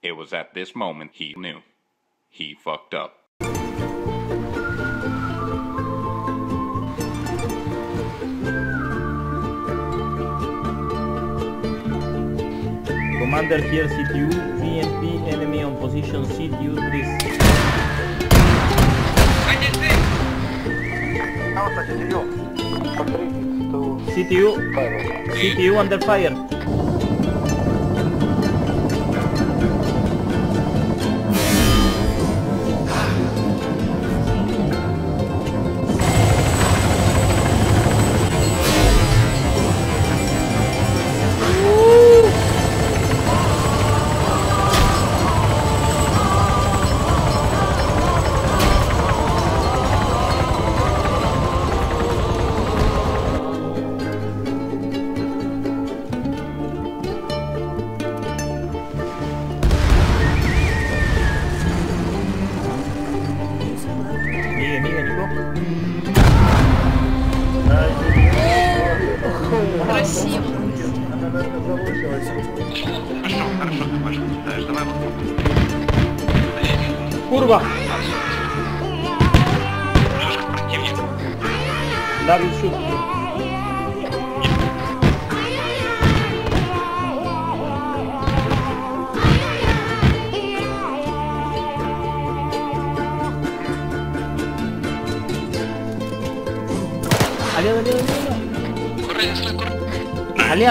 It was at this moment he knew. He fucked up. Commander here CTU, BMP enemy on position CTU 3. CTU. CTU under fire. Хорошо, хорошо, ты больше не знаешь. Давай вот. Курва! Шишка противника. Да, вижу. Алло, алло, алло. Аккуратно, аккуратно. Алло,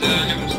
and uh,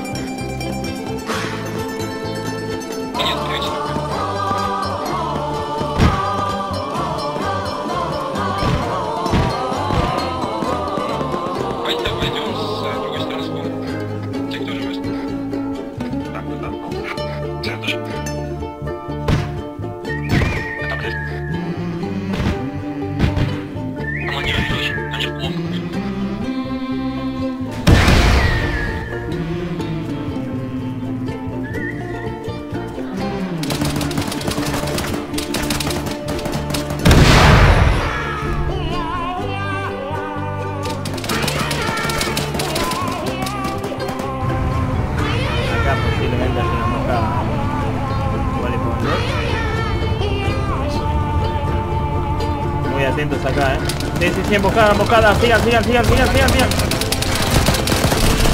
atentos acá, eh. Sí, sí, sí, emboscada, emboscada. Sigan, sigan, sigan, sigan, sigan, sigan.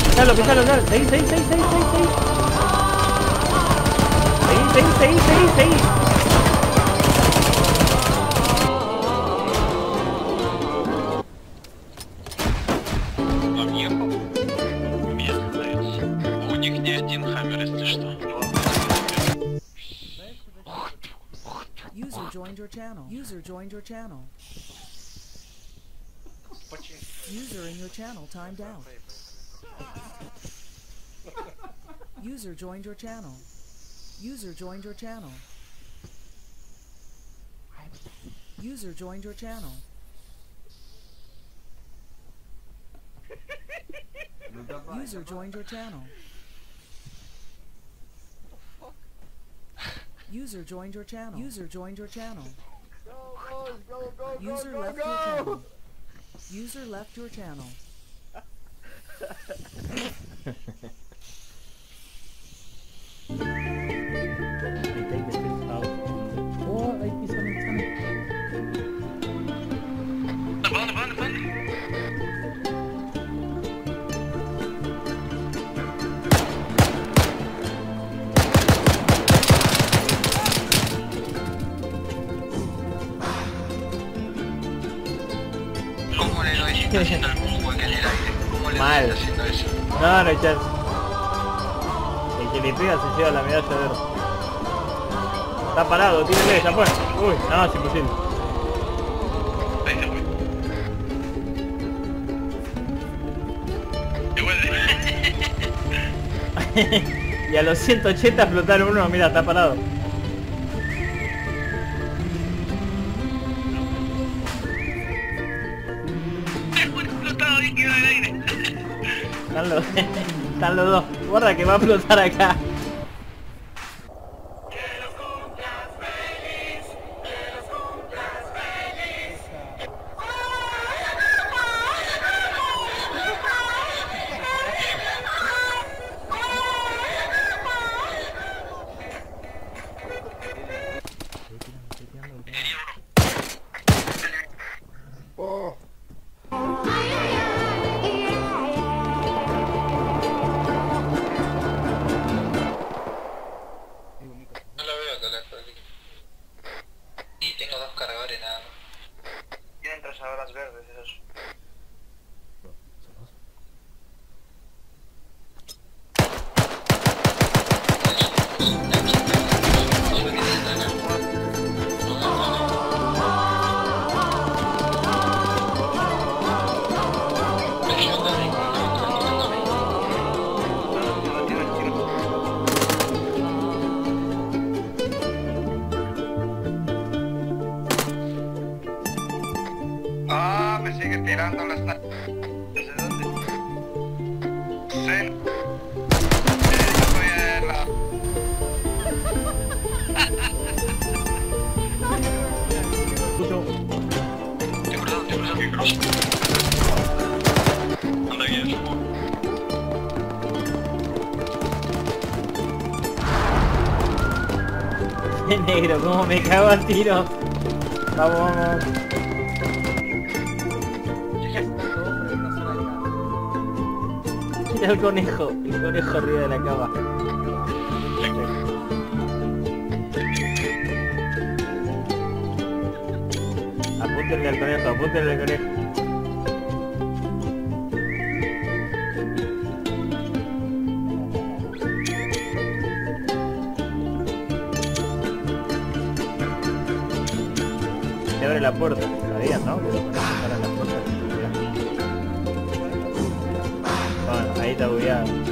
Pisalo, pisalo, pisalo. Seguí, seguí, seguí, seguí, seguí. Seguí, seguí, seguí, seguí, seguí. У них ни один хаммер, если что. your channel. User joined your channel. User in your channel timed out. User joined your channel. User joined your channel. User joined your channel. User joined your channel. User joined your channel. User joined your channel. Go, go, go, User left your channel. User left your channel. está haciendo ¿Cómo le Mal. haciendo eso? No, no, chance El que le pega se lleva la medalla de oro. Está parado, tírale, ¡Ya fue! Uy, no, es imposible. Ahí se fue. y a los 180 explotaron uno, mira, está parado. Están los, dos. Guarda que va a explotar acá. ¡Qué negro, como me cago al tiro. Vamos, vamos. el conejo, el conejo arriba de la cama. Apúntenle al conejo, apúntenle al conejo. abre la puerta. Sabías, ¿no? Que la puerta. Bueno, ahí está bugueado.